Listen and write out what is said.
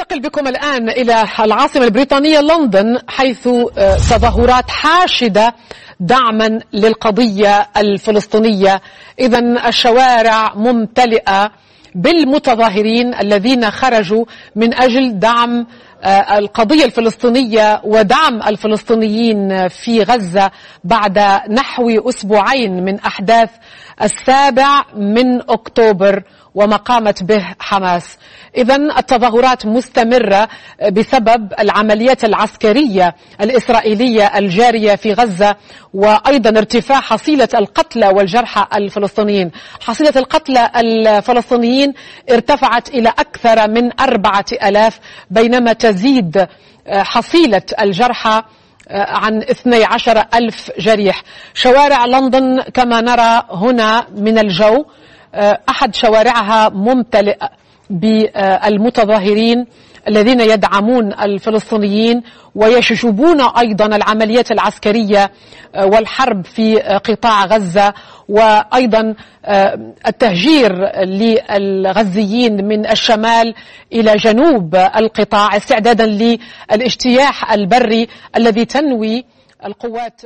ننتقل بكم الآن إلى العاصمة البريطانية لندن حيث تظاهرات حاشدة دعما للقضية الفلسطينية. إذا الشوارع ممتلئة بالمتظاهرين الذين خرجوا من أجل دعم القضية الفلسطينية ودعم الفلسطينيين في غزة بعد نحو أسبوعين من أحداث السابع من أكتوبر. وما قامت به حماس. إذا التظاهرات مستمرة بسبب العمليات العسكرية الإسرائيلية الجارية في غزة وأيضا ارتفاع حصيلة القتلى والجرحى الفلسطينيين. حصيلة القتلى الفلسطينيين ارتفعت إلى أكثر من أربعة ألاف بينما تزيد حصيلة الجرحى عن 12 ألف جريح. شوارع لندن كما نرى هنا من الجو أحد شوارعها ممتلئ بالمتظاهرين الذين يدعمون الفلسطينيين ويشجبون أيضا العمليات العسكرية والحرب في قطاع غزة وأيضا التهجير للغزيين من الشمال إلى جنوب القطاع استعدادا للاجتياح البري الذي تنوي القوات